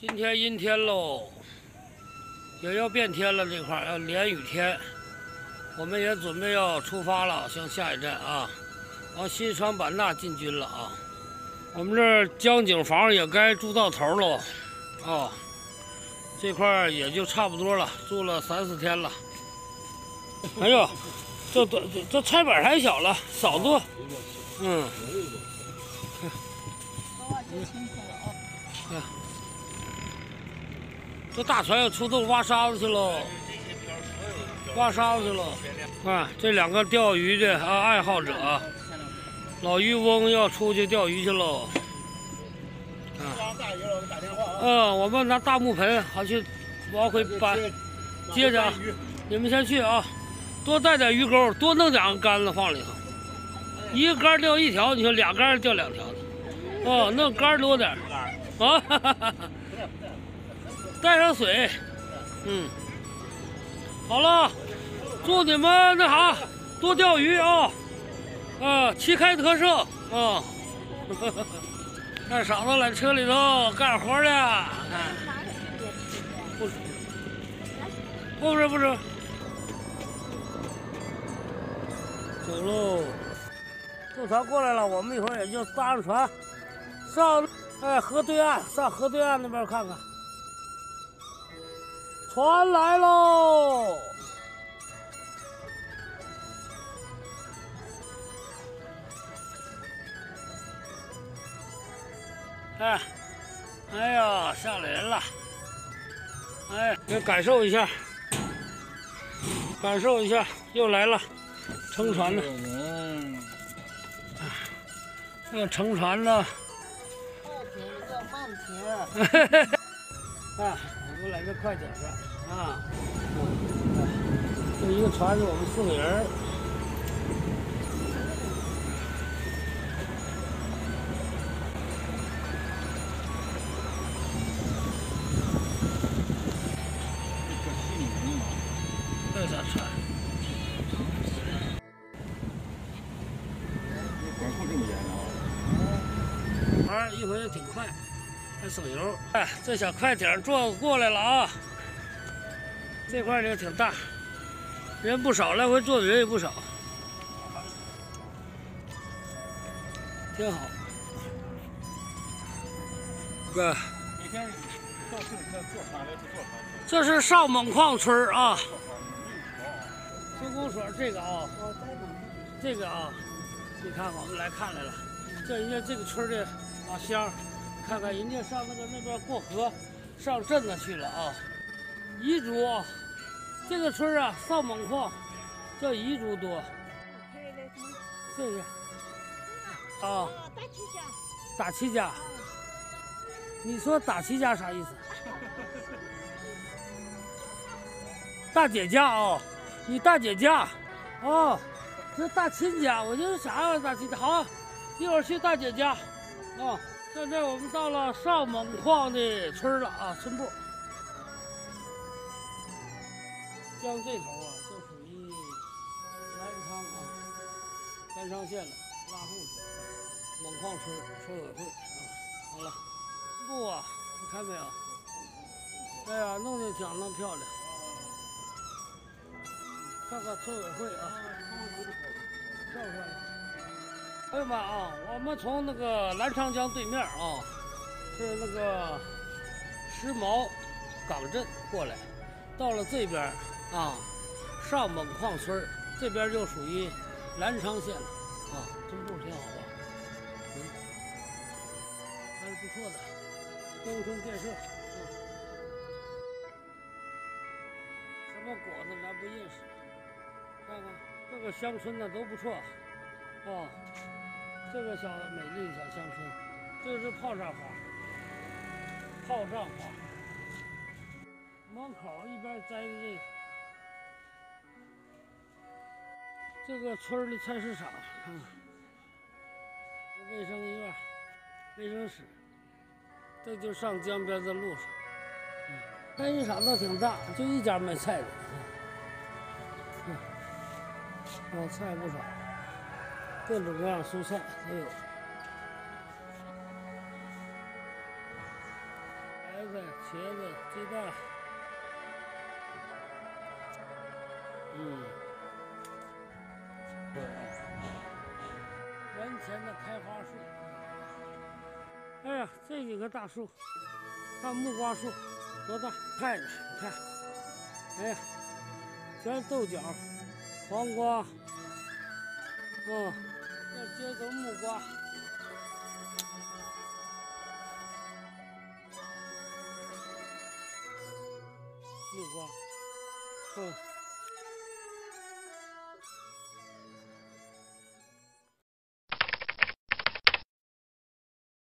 今天阴天喽，也要变天了，这块儿要连雨天，我们也准备要出发了，向下一站啊，往西双版纳进军了啊。我们这儿江景房也该住到头喽，啊，这块儿也就差不多了，住了三四天了。哎呦，这这这这菜板太小了，少做，嗯。看，这大船要出动挖沙子去喽，挖沙子去喽。看这两个钓鱼的啊爱好者，老渔翁要出去钓鱼去喽。啊，嗯，我们拿大木盆还去往回搬，接着啊，你们先去啊，多带点鱼钩，多弄两个杆子放里头，一个杆钓一条，你说俩杆钓两条的。哦，弄杆多点啊，哈哈哈带上水，嗯，好了，祝你们那啥多钓鱼啊，啊，旗开得胜啊，看嫂子在车里头干活呢，看，不，不是不是，走喽，渡船过来了，我们一会儿也就搭上船。上，哎，河对岸，上河对岸那边看看，船来喽！哎，哎呀，下来人了！哎，给感受一下，感受一下，又来了，撑船的，那乘船的。啊，给我们来个快点的啊！这一个船子，我们四个人儿。这啥船？管控这么严啊！玩一回挺快。还省油，哎，这小快艇坐过来了啊！这块儿挺大，人不少，来回坐的人也不少，挺好。哥，这是上猛矿村啊！听工所这个啊，这个啊，你看我们来看来了，这人家这个村的老乡。看看人家上那个那边过河，上镇子去了啊！彝族，这个村啊，上猛矿，叫彝族多。谢谢。啊。打七家。打七家。你说打七家啥意思？大姐家啊，你大姐家，哦，这大亲家，我就是啥呀？大亲家，好，一会儿去大姐家，啊。现在我们到了上猛矿的村了啊，村部。江这头啊，就属于南昌啊，南昌县了，拉户区猛矿村村委会啊。好了，不啊，你看没有？哎呀，弄得相当漂亮。看看村委会啊，漂不漂亮？朋友们啊，我们从那个南昌江对面啊，是那个石毛港镇过来，到了这边啊，上猛矿村这边就属于南昌县了啊，真部挺好吧？嗯，还是不错的，工程建设，嗯，什么果子咱不认识，看看这个乡村呢都不错啊。这个小美丽小乡村，这是炮仗花，炮仗花。门口一边栽的这个，这个村的菜市场，嗯，卫生医院、卫生室，这就上江边的路上。菜市场倒挺大，就一家卖菜的，嗯，菜不少。各种各样蔬菜都有，白菜。茄子、鸡蛋，嗯，对，门前的开花树。哎呀，这几棵大树，看木瓜树多大，看着你看，哎呀，全是豆角、黄瓜，嗯，这接头木瓜。木瓜，嗯。